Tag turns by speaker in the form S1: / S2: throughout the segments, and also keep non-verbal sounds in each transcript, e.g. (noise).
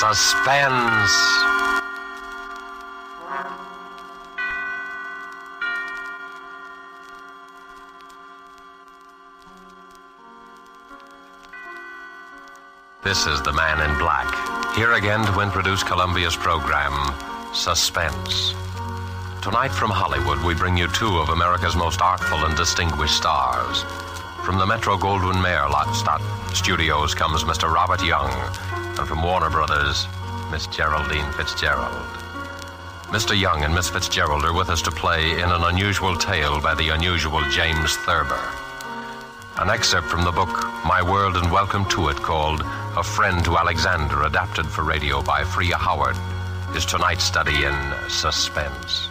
S1: Suspense. This is the Man in Black, here again to introduce Columbia's program, Suspense. Tonight from Hollywood, we bring you two of America's most artful and distinguished stars. From the Metro Goldwyn Mayer Lot Studios comes Mr. Robert Young, and from Warner Brothers, Miss Geraldine Fitzgerald. Mr. Young and Miss Fitzgerald are with us to play in an unusual tale by the unusual James Thurber. An excerpt from the book My World and Welcome to It, called A Friend to Alexander, adapted for radio by Freya Howard, is tonight's study in suspense.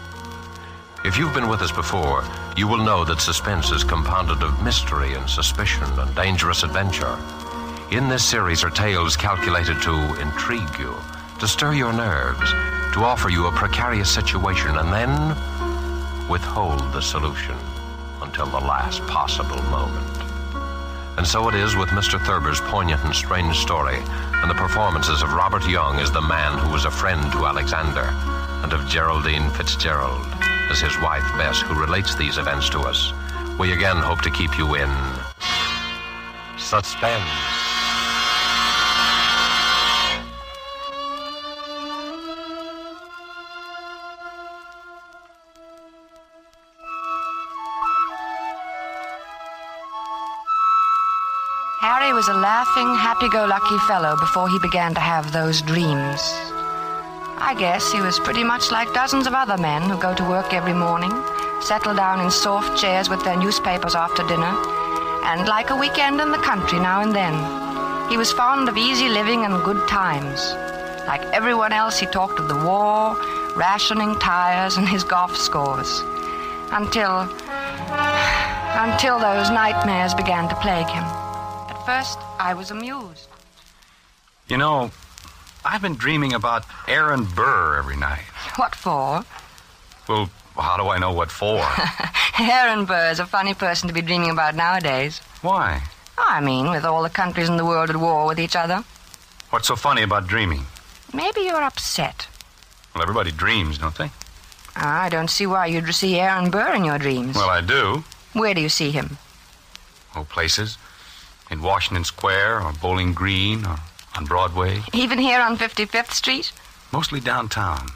S1: If you've been with us before, you will know that suspense is compounded of mystery and suspicion and dangerous adventure. In this series are tales calculated to intrigue you, to stir your nerves, to offer you a precarious situation, and then withhold the solution until the last possible moment. And so it is with Mr. Thurber's poignant and strange story, and the performances of Robert Young as the man who was a friend to Alexander, and of Geraldine Fitzgerald as his wife Bess, who relates these events to us. We again hope to keep you in suspense.
S2: Was a laughing, happy go lucky fellow before he began to have those dreams. I guess he was pretty much like dozens of other men who go to work every morning, settle down in soft chairs with their newspapers after dinner, and like a weekend in the country now and then. He was fond of easy living and good times. Like everyone else, he talked of the war, rationing tires, and his golf scores. Until. (sighs) until those nightmares began to plague him. First, I was amused.
S3: You know, I've been dreaming about Aaron Burr every night.
S2: What for?
S3: Well, how do I know what for? (laughs)
S2: Aaron Burr is a funny person to be dreaming about nowadays.
S3: Why?
S2: I mean, with all the countries in the world at war with each other.
S3: What's so funny about dreaming?
S2: Maybe you're upset.
S3: Well, everybody dreams, don't they?
S2: I don't see why you'd see Aaron Burr in your dreams.
S3: Well, I do.
S2: Where do you see him?
S3: Oh, places. In Washington Square, or Bowling Green, or on Broadway.
S2: Even here on 55th Street?
S3: Mostly downtown.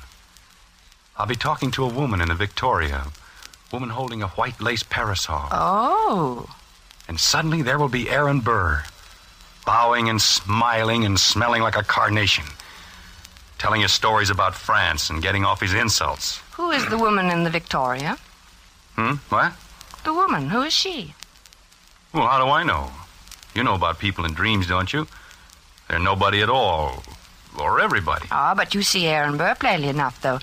S3: I'll be talking to a woman in a Victoria, a woman holding a white lace parasol.
S2: Oh.
S3: And suddenly there will be Aaron Burr, bowing and smiling and smelling like a carnation, telling us stories about France and getting off his insults.
S2: Who is the woman in the Victoria?
S3: Hmm? What?
S2: The woman. Who is she?
S3: Well, how do I know? You know about people in dreams, don't you? They're nobody at all. Or everybody.
S2: Ah, but you see Aaron Burr plainly enough, though.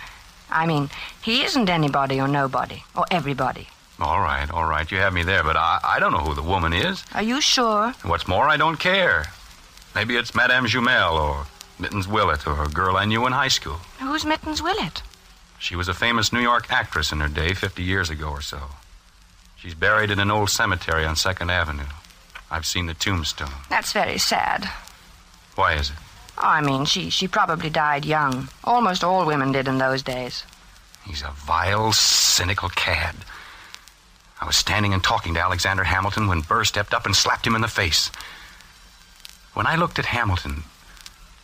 S2: I mean, he isn't anybody or nobody, or everybody.
S3: All right, all right. You have me there, but I, I don't know who the woman is.
S2: Are you sure?
S3: What's more, I don't care. Maybe it's Madame Jumel or Mittens Willett or a girl I knew in high school.
S2: Who's Mittens Willett?
S3: She was a famous New York actress in her day, 50 years ago or so. She's buried in an old cemetery on 2nd Avenue. I've seen the tombstone.
S2: That's very sad.
S3: Why is it?
S2: Oh, I mean, she, she probably died young. Almost all women did in those days.
S3: He's a vile, cynical cad. I was standing and talking to Alexander Hamilton when Burr stepped up and slapped him in the face. When I looked at Hamilton,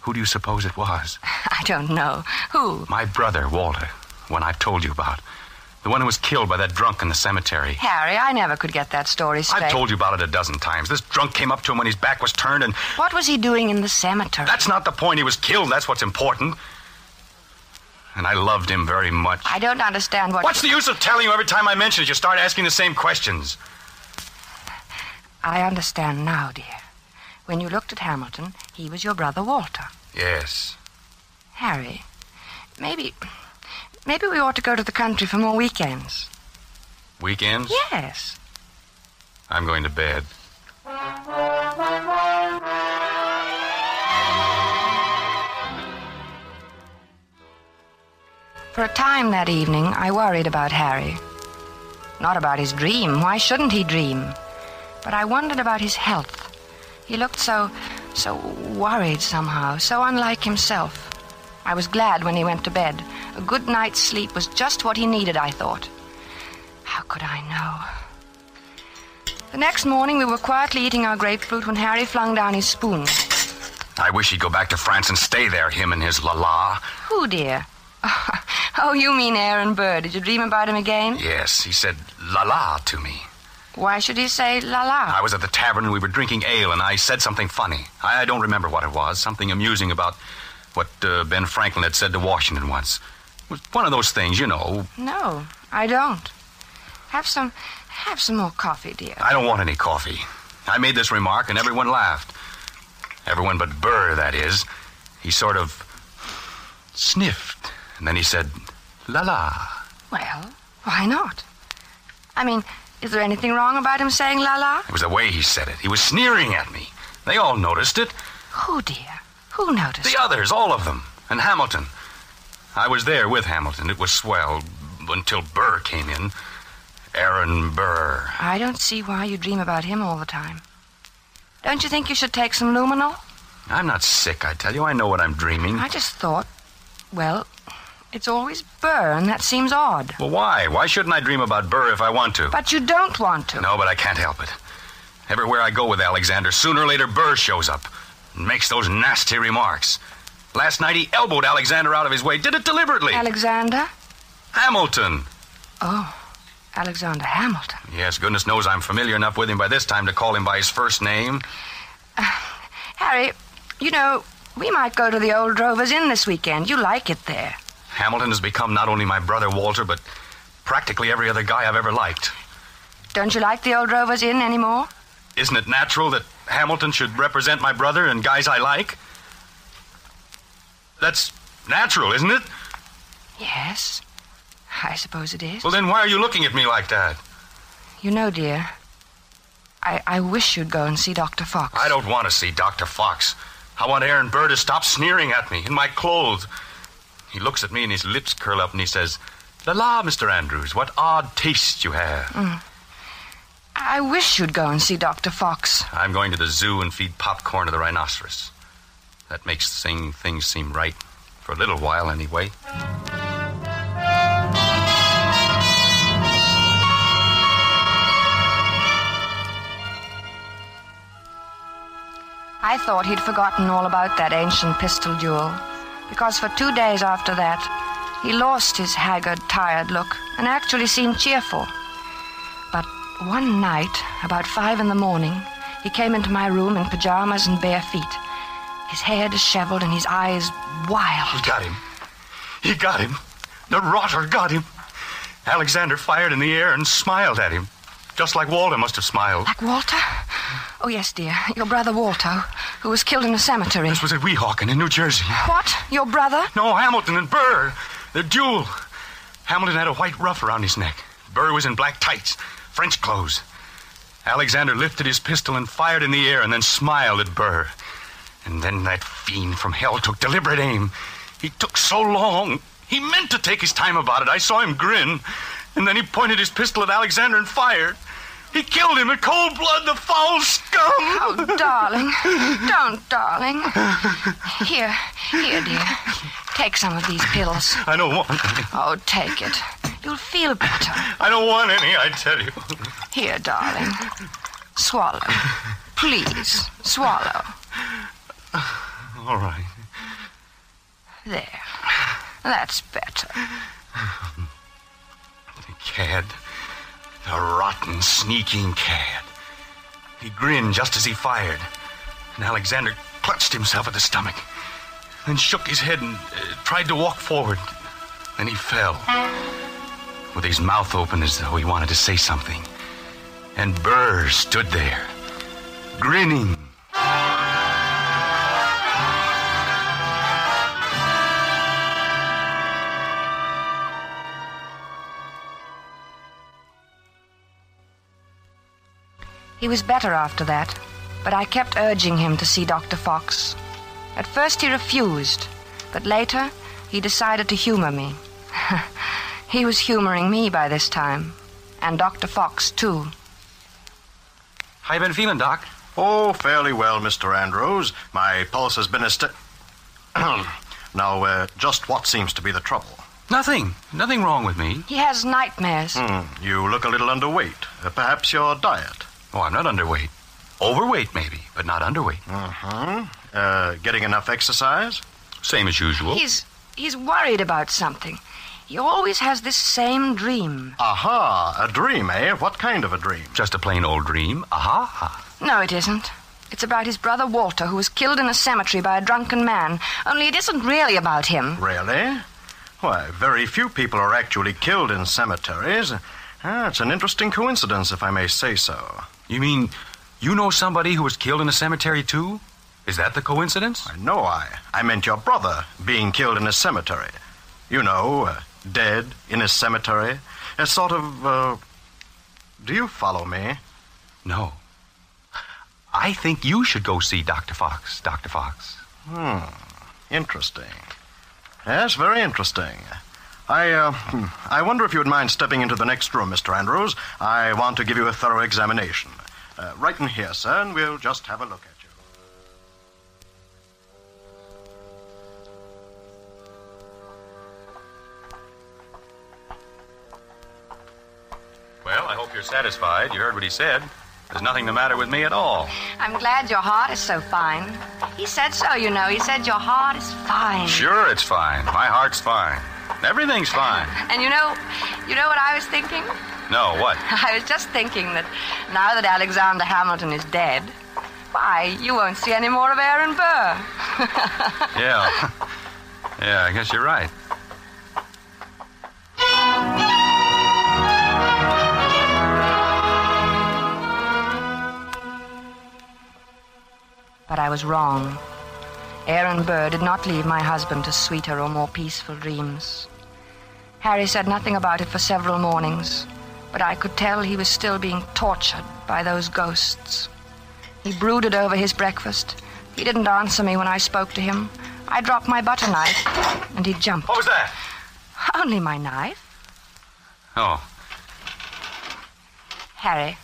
S3: who do you suppose it was? (laughs)
S2: I don't know. Who?
S3: My brother, Walter, one I've told you about. The one who was killed by that drunk in the cemetery.
S2: Harry, I never could get that story straight.
S3: I've told you about it a dozen times. This drunk came up to him when his back was turned and.
S2: What was he doing in the cemetery?
S3: That's not the point. He was killed. That's what's important. And I loved him very much.
S2: I don't understand what.
S3: What's the use of telling you every time I mention it? You start asking the same questions.
S2: I understand now, dear. When you looked at Hamilton, he was your brother Walter.
S3: Yes.
S2: Harry, maybe. Maybe we ought to go to the country for more weekends.
S3: Weekends?
S2: Yes.
S3: I'm going to bed.
S2: For a time that evening, I worried about Harry. Not about his dream. Why shouldn't he dream? But I wondered about his health. He looked so So worried somehow, so unlike himself. I was glad when he went to bed. A good night's sleep was just what he needed, I thought. How could I know? The next morning, we were quietly eating our grapefruit when Harry flung down his spoon.
S3: I wish he'd go back to France and stay there, him and his la-la.
S2: Who, dear? (laughs) Oh, you mean Aaron Burr. Did you dream about him again?
S3: Yes, he said la-la to me.
S2: Why should he say la la?
S3: I was at the tavern and we were drinking ale, and I said something funny. I don't remember what it was. Something amusing about what uh, Ben Franklin had said to Washington once. Was one of those things, you know.
S2: No, I don't. Have some, have some more coffee, dear.
S3: I don't want any coffee. I made this remark, and everyone laughed. Everyone but Burr, that is. He sort of sniffed, and then he said, La la.
S2: Well, why not? I mean, is there anything wrong about him saying la la?
S3: It was the way he said it. He was sneering at me. They all noticed it.
S2: Who, dear? Who noticed?
S3: The others, all of them. And Hamilton. I was there with Hamilton. It was swell until Burr came in. Aaron Burr.
S2: I don't see why you dream about him all the time. Don't you think you should take some luminal?
S3: I'm not sick, I tell you. I know what I'm dreaming.
S2: I just thought, well, it's always Burr, and that seems odd.
S3: Well, why? Why shouldn't I dream about Burr if I want to?
S2: But you don't want to.
S3: No, but I can't help it. Everywhere I go with Alexander, sooner or later Burr shows up and makes those nasty remarks. Last night he elbowed Alexander out of his way, did it deliberately.
S2: Alexander?
S3: Hamilton.
S2: Oh, Alexander Hamilton.
S3: Yes, goodness knows I'm familiar enough with him by this time to call him by his first name.
S2: Uh, Harry, you know, we might go to the old Drovers Inn this weekend. You like it there.
S3: Hamilton has become not only my brother Walter, but practically every other guy I've ever liked.
S2: Don't you like the old Drovers Inn anymore?
S3: Isn't it natural that Hamilton should represent my brother and guys I like? That's natural, isn't it?
S2: Yes, I suppose it is.
S3: Well, then why are you looking at me like that?
S2: You know, dear, I, I wish you'd go and see Dr. Fox.
S3: I don't want to see Dr. Fox. I want Aaron Burr to stop sneering at me in my clothes. He looks at me and his lips curl up and he says, La la, Mr. Andrews, what odd taste you have. Mm.
S2: I wish you'd go and see Dr. Fox.
S3: I'm going to the zoo and feed popcorn to the rhinoceros. That makes thing, things seem right. For a little while, anyway.
S2: I thought he'd forgotten all about that ancient pistol duel, because for two days after that, he lost his haggard, tired look and actually seemed cheerful. But one night, about five in the morning, he came into my room in pajamas and bare feet, his hair disheveled and his eyes wild.
S3: He got him. He got him. The rotter got him. Alexander fired in the air and smiled at him, just like Walter must have smiled.
S2: Like Walter? Oh, yes, dear. Your brother Walter, who was killed in a cemetery.
S3: This was at Weehawken in New Jersey.
S2: What? Your brother?
S3: No, Hamilton and Burr. The duel. Hamilton had a white ruff around his neck. Burr was in black tights, French clothes. Alexander lifted his pistol and fired in the air and then smiled at Burr. And then that fiend from hell took deliberate aim. He took so long. He meant to take his time about it. I saw him grin. And then he pointed his pistol at Alexander and fired. He killed him in cold blood, the foul scum.
S2: Oh, darling. Don't, darling. Here, here, dear. Take some of these pills.
S3: I don't want any.
S2: Oh, take it. You'll feel better.
S3: I don't want any, I tell you.
S2: Here, darling. Swallow. Please, swallow.
S3: All right.
S2: There. That's better.
S3: The cad. The rotten, sneaking cad. He grinned just as he fired. And Alexander clutched himself at the stomach. Then shook his head and uh, tried to walk forward. Then he fell. With his mouth open as though he wanted to say something. And Burr stood there, grinning.
S2: He was better after that, but I kept urging him to see Dr. Fox. At first he refused, but later he decided to humor me. (laughs) he was humoring me by this time, and Dr. Fox, too.
S3: How you been feeling, Doc?
S4: Oh, fairly well, Mr. Andrews. My pulse has been a st- (clears throat) Now, uh, just what seems to be the trouble?
S3: Nothing. Nothing wrong with me.
S2: He has nightmares.
S4: Hmm, you look a little underweight. Uh, perhaps your diet.
S3: Oh, I'm not underweight. Overweight, maybe, but not underweight.
S4: Uh-huh. Uh, getting enough exercise?
S3: Same as usual.
S2: He's he's worried about something. He always has this same dream.
S4: Aha, a dream, eh? What kind of a dream?
S3: Just a plain old dream. Aha.
S2: No, it isn't. It's about his brother Walter, who was killed in a cemetery by a drunken man. Only it isn't really about him.
S4: Really? Why, very few people are actually killed in cemeteries. Ah, it's an interesting coincidence, if I may say so.
S3: You mean you know somebody who was killed in a cemetery, too? Is that the coincidence?
S4: No, I. I meant your brother being killed in a cemetery. You know, uh, dead in a cemetery. A sort of, uh, Do you follow me?
S3: No. I think you should go see Dr. Fox, Dr. Fox.
S4: Hmm. Interesting. Yes, very interesting. I, uh, hmm, I wonder if you would mind stepping into the next room, Mr. Andrews. I want to give you a thorough examination. Uh, right in here, sir, and we'll just have a look at you.
S3: Well, I hope you're satisfied. You heard what he said. There's nothing the matter with me at all.
S2: I'm glad your heart is so fine. He said so, you know. He said your heart is fine.
S3: Sure, it's fine. My heart's fine. Everything's fine.
S2: And you know, you know what I was thinking?
S3: No, what? (laughs)
S2: I was just thinking that now that Alexander Hamilton is dead, why, you won't see any more of Aaron Burr. (laughs)
S3: Yeah. (laughs) yeah, I guess you're right.
S2: But I was wrong. Aaron Burr did not leave my husband to sweeter or more peaceful dreams. Harry said nothing about it for several mornings, but I could tell he was still being tortured by those ghosts. He brooded over his breakfast. He didn't answer me when I spoke to him. I dropped my butter knife, and he jumped.
S3: What was that?
S2: Only my knife.
S3: Oh,
S2: Harry,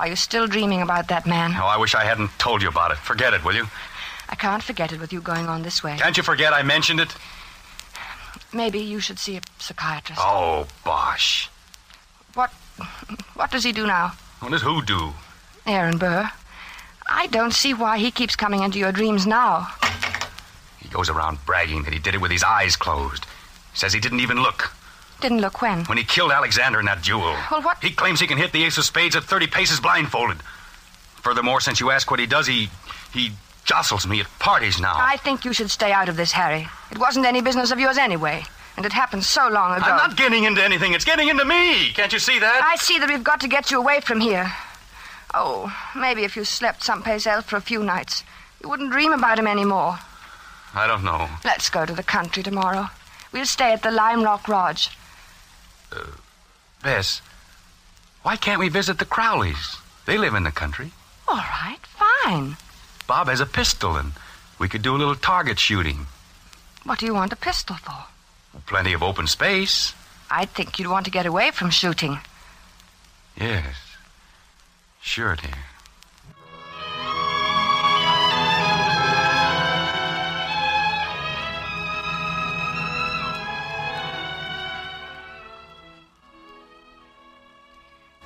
S2: are you still dreaming about that man?
S3: oh, I wish I hadn't told you about it. Forget it, will you?
S2: I can't forget it with you going on this way.
S3: Can't you forget I mentioned it?
S2: Maybe you should see a psychiatrist.
S3: Oh, bosh.
S2: What what does he do now?
S3: What does who do?
S2: Aaron Burr. I don't see why he keeps coming into your dreams now.
S3: He goes around bragging that he did it with his eyes closed. Says he didn't even look.
S2: Didn't look when.
S3: When he killed Alexander in that duel.
S2: Well, what-
S3: He claims he can hit the ace of spades at 30 paces blindfolded. Furthermore, since you ask what he does, he. he jostles me at parties now.
S2: I think you should stay out of this, Harry. It wasn't any business of yours anyway. And it happened so long ago.
S3: I'm not getting into anything. It's getting into me. Can't you see that?
S2: I see that we've got to get you away from here. Oh, maybe if you slept someplace else for a few nights, you wouldn't dream about him anymore.
S3: I don't know.
S2: Let's go to the country tomorrow. We'll stay at the Lime Rock Lodge.
S3: Uh, Bess, why can't we visit the Crowleys? They live in the country.
S2: All right, fine.
S3: Bob has a pistol, and we could do a little target shooting.
S2: What do you want a pistol for?
S3: Plenty of open space.
S2: I'd think you'd want to get away from shooting.
S3: Yes. Sure, dear.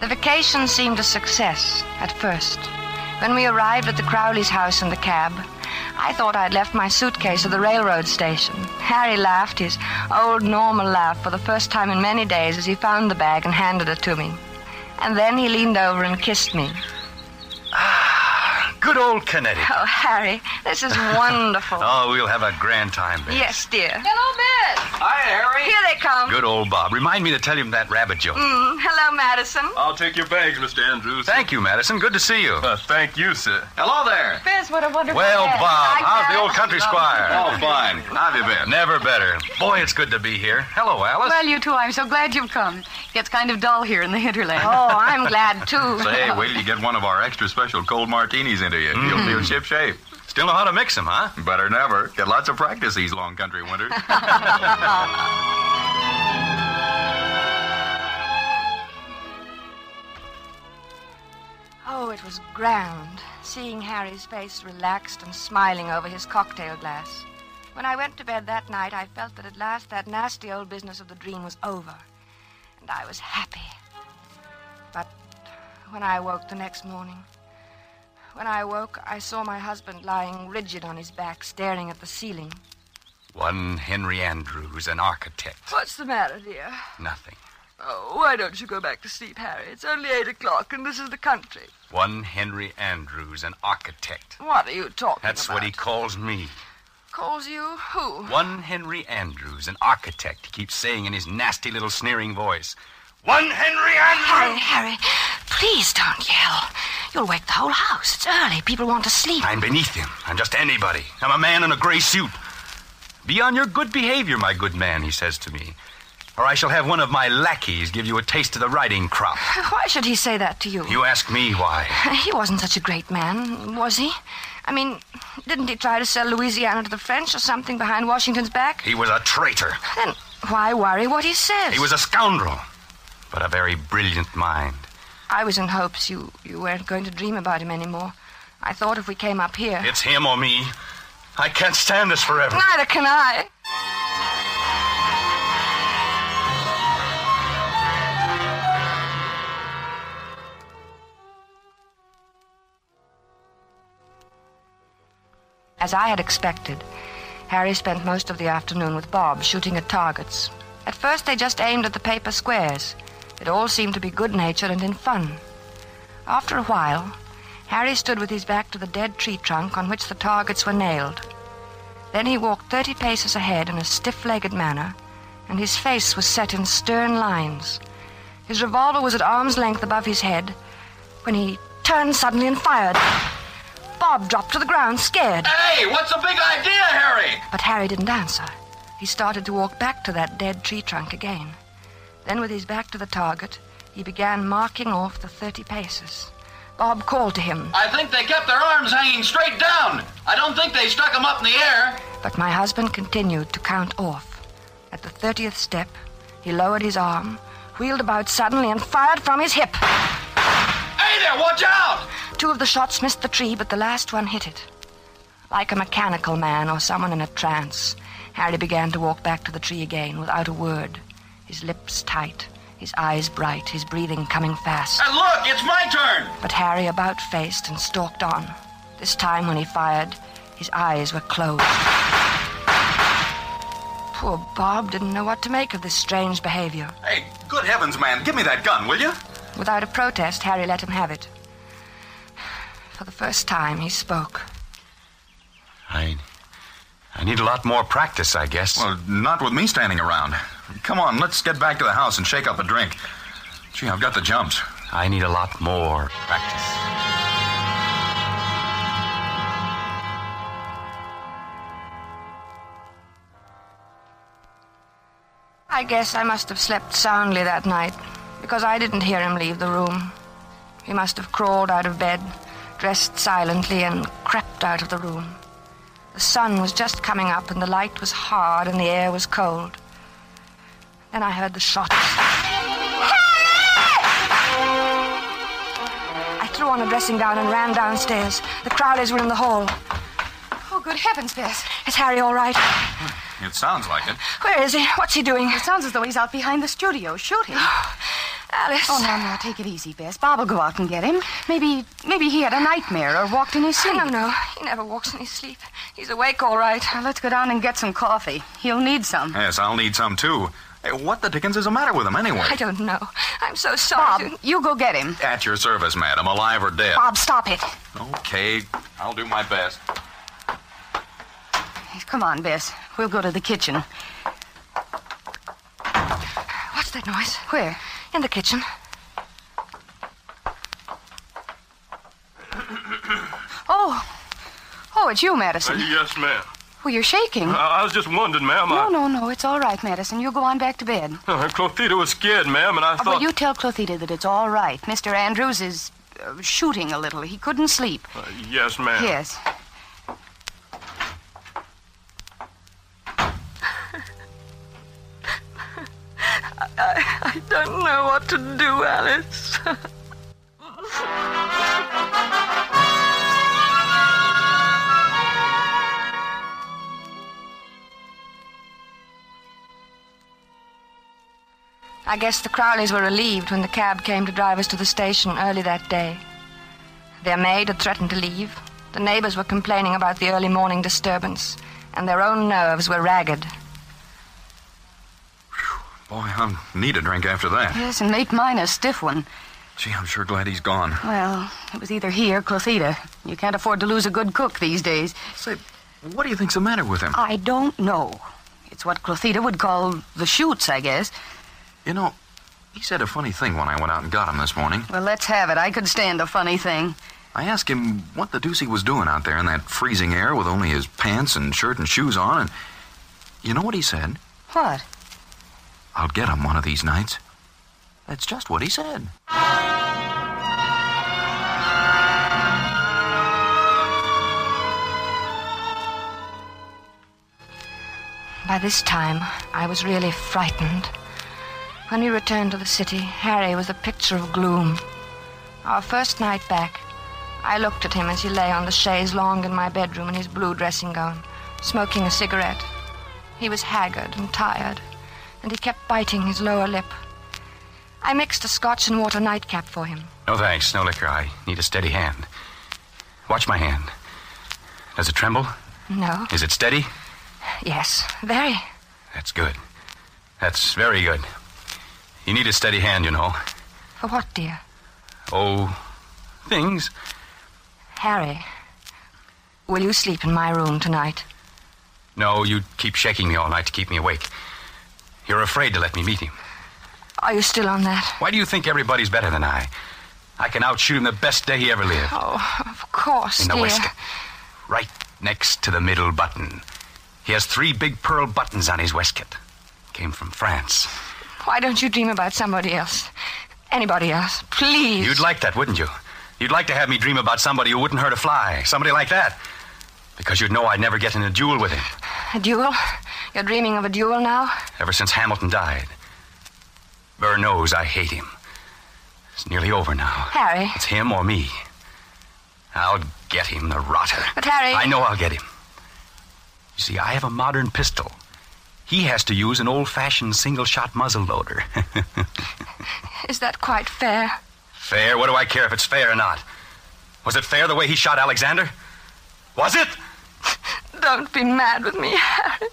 S2: The vacation seemed a success at first. When we arrived at the Crowley's house in the cab, I thought I'd left my suitcase at the railroad station. Harry laughed his old normal laugh for the first time in many days as he found the bag and handed it to me. And then he leaned over and kissed me.
S3: Good old Connecticut.
S2: Oh, Harry, this is (laughs) wonderful.
S3: Oh, we'll have a grand time, Bess.
S2: Yes, dear.
S5: Hello, Bess.
S3: Hi, Harry.
S2: Here they come.
S3: Good old Bob. Remind me to tell him that rabbit joke.
S2: Mm, hello, Madison.
S6: I'll take your bags, Mr. Andrews.
S3: Thank you, Madison. Good to see you.
S6: Uh, thank you, sir.
S3: Hello there.
S5: Bess, what a wonderful
S3: Well,
S5: day.
S3: Bob,
S2: Hi,
S3: how's the old country squire?
S6: Oh, fine. How have you been?
S3: Never better. Boy, it's good to be here. Hello, Alice.
S5: Well, you too. I'm so glad you've come. It gets kind of dull here in the hinterland.
S2: Oh, I'm glad too.
S6: Say, (laughs) wait till you get one of our extra special cold martinis into you.
S3: Mm.
S6: You'll feel ship shape.
S3: Still know how to mix them, huh?
S6: Better never. ever. Get lots of practice these long country winters. (laughs)
S2: Oh, it was grand, seeing Harry's face relaxed and smiling over his cocktail glass. When I went to bed that night, I felt that at last that nasty old business of the dream was over, and I was happy. But when I woke the next morning, when I woke, I saw my husband lying rigid on his back, staring at the ceiling.
S3: One Henry Andrews, an architect.
S2: What's the matter, dear?
S3: Nothing.
S2: Oh, why don't you go back to sleep, Harry? It's only eight o'clock, and this is the country.
S3: One Henry Andrews, an architect.
S2: What are you talking
S3: That's
S2: about?
S3: That's what he calls me.
S2: calls you. Who?
S3: One Henry Andrews, an architect, he keeps saying in his nasty little sneering voice. One Henry
S2: Harry,
S3: Andrews!
S2: Harry, please don't yell. You'll wake the whole house. It's early. People want to sleep.
S3: I'm beneath him. I'm just anybody. I'm a man in a gray suit. Be on your good behavior, my good man, he says to me. Or I shall have one of my lackeys give you a taste of the riding crop. (laughs)
S2: Why should he say that to you?
S3: You ask me why. (laughs)
S2: He wasn't such a great man, was he? I mean, didn't he try to sell Louisiana to the French or something behind Washington's back?
S3: He was a traitor.
S2: Then why worry what he says?
S3: He was a scoundrel, but a very brilliant mind.
S2: I was in hopes you, you weren't going to dream about him anymore. I thought if we came up here.
S3: It's him or me. I can't stand this forever.
S2: Neither can I. As I had expected, Harry spent most of the afternoon with Bob shooting at targets. At first, they just aimed at the paper squares. It all seemed to be good natured and in fun. After a while, Harry stood with his back to the dead tree trunk on which the targets were nailed. Then he walked thirty paces ahead in a stiff legged manner, and his face was set in stern lines. His revolver was at arm's length above his head when he turned suddenly and fired. Bob dropped to the ground, scared.
S6: Hey, what's the big idea, Harry?
S2: But Harry didn't answer. He started to walk back to that dead tree trunk again. Then, with his back to the target, he began marking off the 30 paces. Bob called to him,
S6: I think they kept their arms hanging straight down. I don't think they stuck them up in the air.
S2: but my husband continued to count off. At the 30th step, he lowered his arm, wheeled about suddenly, and fired from his hip.
S6: Hey there, watch out!
S2: Two of the shots missed the tree, but the last one hit it. Like a mechanical man or someone in a trance, Harry began to walk back to the tree again without a word, his lips tight, his eyes bright, his breathing coming fast.
S6: And look, it's my turn.
S2: But Harry about faced and stalked on. This time, when he fired, his eyes were closed. Poor Bob didn't know what to make of this strange behavior.
S6: Hey, good heavens, man, give me that gun, will you?
S2: Without a protest, Harry let him have it. For the first time, he spoke.
S3: I. I need a lot more practice, I guess.
S6: Well, not with me standing around. Come on, let's get back to the house and shake up a drink. Gee, I've got the jumps.
S3: I need a lot more practice.
S2: I guess I must have slept soundly that night, because I didn't hear him leave the room. He must have crawled out of bed, dressed silently, and crept out of the room. The sun was just coming up, and the light was hard, and the air was cold. Then I heard the shots. I threw on a dressing gown and ran downstairs. The Crowleys were in the hall.
S5: Oh, good heavens, Bess.
S2: Is Harry all right?
S6: Hmm, it sounds like it.
S2: Where is he? What's he doing?
S5: It sounds as though he's out behind the studio shooting. (gasps)
S2: Alice.
S5: Oh, no, no, take it easy, Bess. Bob will go out and get him. Maybe, maybe he had a nightmare or walked in his sleep.
S2: No, no. He never walks in his sleep. He's awake all right.
S5: Now, let's go down and get some coffee. He'll need some.
S6: Yes, I'll need some too. Hey, what the dickens is the matter with him anyway?
S2: I don't know. I'm so
S5: Bob,
S2: sorry. to-
S5: you go get him.
S6: At your service, madam, alive or dead.
S5: Bob, stop it.
S6: Okay, I'll do my best.
S5: Come on, Bess. We'll go to the kitchen.
S2: What's that noise?
S5: Where?
S2: In the kitchen.
S5: Oh. Oh, it's you, Madison.
S7: Uh, yes, ma'am.
S5: Well, you're shaking.
S7: I, I was just wondering, ma'am.
S5: no,
S7: I,
S5: no, no. It's all right, Madison. You go on back to bed.
S7: Uh, Clothita was scared, ma'am, and I
S5: Oh,
S7: thought.
S5: but you tell Clothita that it's all right. Mr. Andrews is uh, shooting a little. He couldn't sleep.
S7: Uh, yes, ma'am.
S5: Yes. (laughs)
S2: I, I don't know what to do, Alice. (laughs) I guess the Crowleys were relieved when the cab came to drive us to the station early that day. Their maid had threatened to leave. The neighbors were complaining about the early morning disturbance, and their own nerves were ragged.
S6: Boy, I need a drink after that.
S5: Yes, and make mine a stiff one.
S6: Gee, I'm sure glad he's gone.
S5: Well, it was either he or Clothita. You can't afford to lose a good cook these days.
S6: Say, what do you think's the matter with him?
S5: I don't know. It's what Clothita would call the shoots, I guess.
S6: You know, he said a funny thing when I went out and got him this morning.
S5: Well, let's have it. I could stand a funny thing.
S6: I asked him what the deuce he was doing out there in that freezing air with only his pants and shirt and shoes on, and you know what he said?
S5: What?
S6: I'll get him one of these nights. That's just what he said.
S2: By this time, I was really frightened. When we returned to the city, Harry was a picture of gloom. Our first night back, I looked at him as he lay on the chaise longue in my bedroom in his blue dressing gown, smoking a cigarette. He was haggard and tired, and he kept biting his lower lip. I mixed a scotch and water nightcap for him.
S3: No thanks, no liquor. I need a steady hand. Watch my hand. Does it tremble?
S2: No.
S3: Is it steady?
S2: Yes, very.
S3: That's good. That's very good. You need a steady hand, you know.
S2: For what, dear?
S3: Oh, things.
S2: Harry, will you sleep in my room tonight?
S3: No, you keep shaking me all night to keep me awake. You're afraid to let me meet him.
S2: Are you still on that?
S3: Why do you think everybody's better than I? I can outshoot him the best day he ever lived.
S2: Oh, of course,
S3: in the
S2: dear.
S3: waistcoat. Right next to the middle button. He has three big pearl buttons on his waistcoat. Came from France.
S2: Why don't you dream about somebody else? Anybody else, please.
S3: You'd like that, wouldn't you? You'd like to have me dream about somebody who wouldn't hurt a fly. Somebody like that. Because you'd know I'd never get in a duel with him.
S2: A duel? You're dreaming of a duel now?
S3: Ever since Hamilton died. Burr knows I hate him. It's nearly over now.
S2: Harry.
S3: It's him or me. I'll get him, the rotter.
S2: But, Harry.
S3: I know I'll get him. You see, I have a modern pistol. He has to use an old fashioned single shot muzzle loader. (laughs)
S2: Is that quite fair?
S3: fair? What do I care if it's fair or not? Was it fair the way he shot Alexander? Was it? (laughs)
S2: Don't be mad with me, Harry.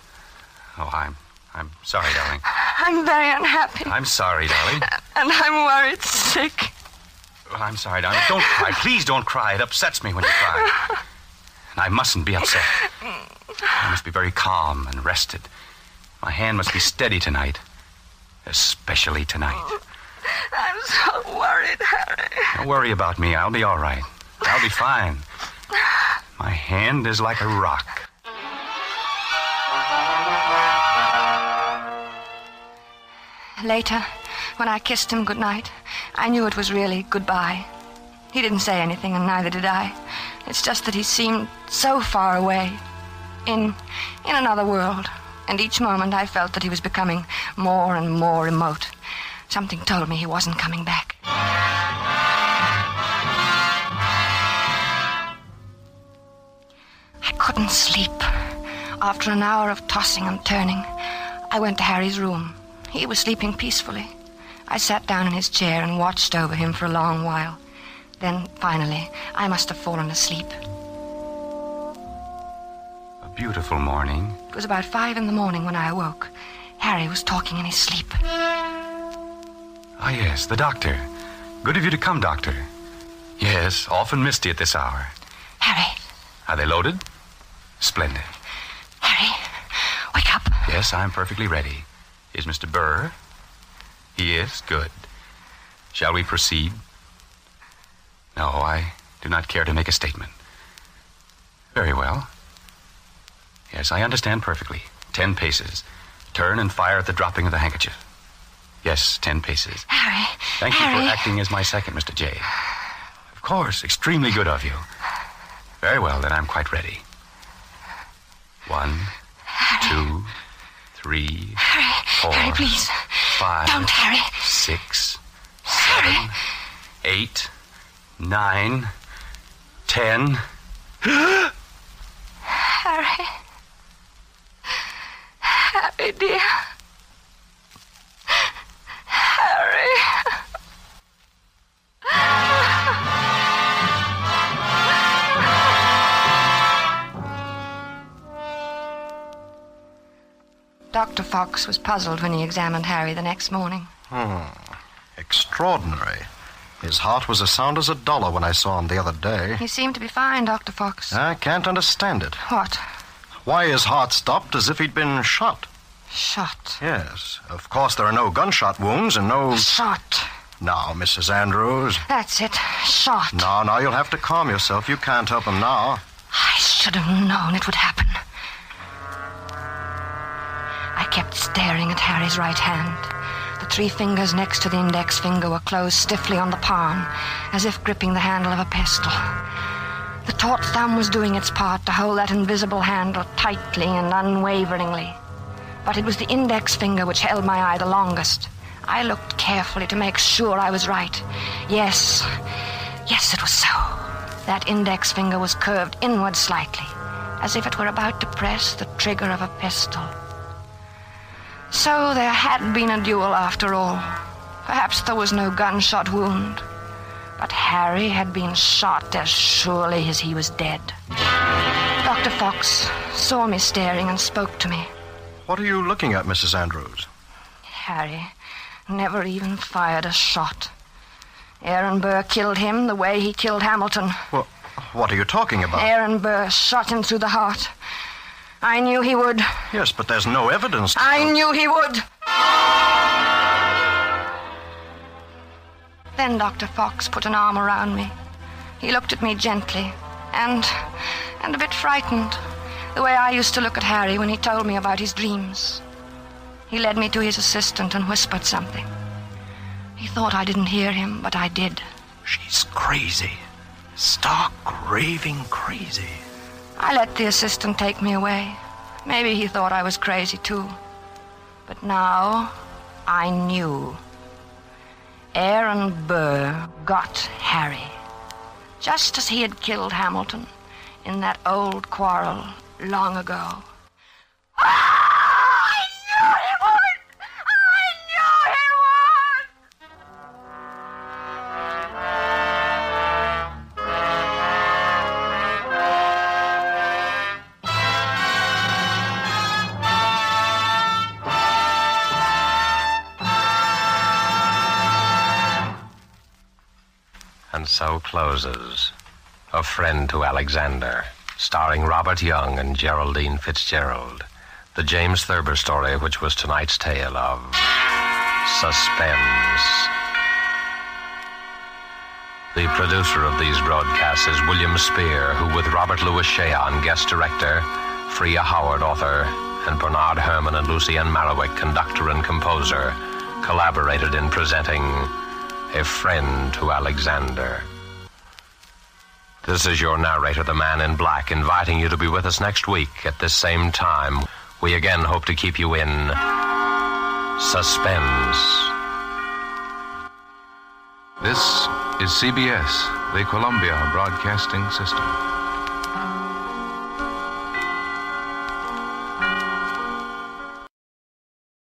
S3: Oh, I'm I'm sorry, darling.
S2: I'm very unhappy.
S3: I'm sorry, darling.
S2: And I'm worried sick.
S3: Well, I'm sorry, darling. Don't cry. Please don't cry. It upsets me when you cry. And I mustn't be upset. I must be very calm and rested. My hand must be steady tonight. Especially tonight.
S2: Oh, I'm so worried, Harry.
S3: Don't worry about me. I'll be all right. I'll be fine. My hand is like a rock.
S2: Later, when I kissed him goodnight, I knew it was really goodbye. He didn't say anything, and neither did I. It's just that he seemed so far away, in in another world. And each moment I felt that he was becoming more and more remote. Something told me he wasn't coming back. I couldn't sleep. After an hour of tossing and turning, I went to Harry's room. He was sleeping peacefully. I sat down in his chair and watched over him for a long while. Then, finally, I must have fallen asleep.
S3: Beautiful morning.
S2: It was about five in the morning when I awoke. Harry was talking in his sleep.
S3: Ah, yes, the doctor. Good of you to come, doctor. Yes, often misty at this hour.
S2: Harry,
S3: Are they loaded? Splendid.
S2: Harry, wake up.
S3: Yes, I'm perfectly ready. Is Mr. Burr? He is? Good. Shall we proceed? No, I do not care to make a statement. Very well. Yes, I understand perfectly. Ten paces. Turn and fire at the dropping of the handkerchief. Yes, ten paces.
S2: Harry,
S3: Thank
S2: Harry.
S3: you for acting as my second, Mr. J. Of course, extremely good of you. Very well, then I'm quite ready. One, two, three,
S2: Harry,
S3: four,
S2: Harry, please.
S3: five,
S2: Don't, Harry.
S3: six, seven, eight, nine, ten. (gasps)
S2: Harry happy, dear. Harry. Dr. Fox was puzzled when he examined Harry the next morning.
S4: Hmm. Extraordinary. His heart was as sound as a dollar when I saw him the other day.
S2: He seemed to be fine, Dr. Fox.
S4: I can't understand it.
S2: What?
S4: Why his heart stopped as if he'd been shot.
S2: Shot.
S4: Yes. Of course, there are no gunshot wounds and no.
S2: Shot.
S4: Now, Mrs. Andrews.
S2: That's it. Shot.
S4: No, no, you'll have to calm yourself. You can't help him now.
S2: I should have known it would happen. I kept staring at Harry's right hand. The three fingers next to the index finger were closed stiffly on the palm, as if gripping the handle of a pistol. The taut thumb was doing its part to hold that invisible handle tightly and unwaveringly. But it was the index finger which held my eye the longest. I looked carefully to make sure I was right. Yes, yes, it was so. That index finger was curved inward slightly, as if it were about to press the trigger of a pistol. So there had been a duel after all. Perhaps there was no gunshot wound. But Harry had been shot as surely as he was dead. Dr. Fox saw me staring and spoke to me.
S4: What are you looking at, Mrs. Andrews?
S2: Harry never even fired a shot. Aaron Burr killed him the way he killed Hamilton.
S4: Well, what are you talking about?
S2: Aaron Burr shot him through the heart. I knew he would.
S4: Yes, but there's no evidence. To
S2: I knew he would. Then Dr. Fox put an arm around me. He looked at me gently and and a bit frightened, the way I used to look at Harry when he told me about his dreams. He led me to his assistant and whispered something. He thought I didn't hear him, but I did.
S4: She's crazy. Stark, raving crazy.
S2: I let the assistant take me away. Maybe he thought I was crazy too. But now I knew. Aaron Burr got Harry. Just as he had killed Hamilton in that old quarrel long ago. I
S1: And so closes A Friend to Alexander, starring Robert Young and Geraldine Fitzgerald. The James Thurber story, which was tonight's tale of suspense. The producer of these broadcasts is William Spier, who, with Robert Lewis Shayon, guest director, Freya Howard, author, and Bernard Herrmann and Lucien Moraweck, conductor and composer, collaborated in presenting A Friend to Alexander. This is your narrator, the man in black, inviting you to be with us next week at this same time. We again hope to keep you in suspense.
S8: This is CBS, the Columbia Broadcasting System.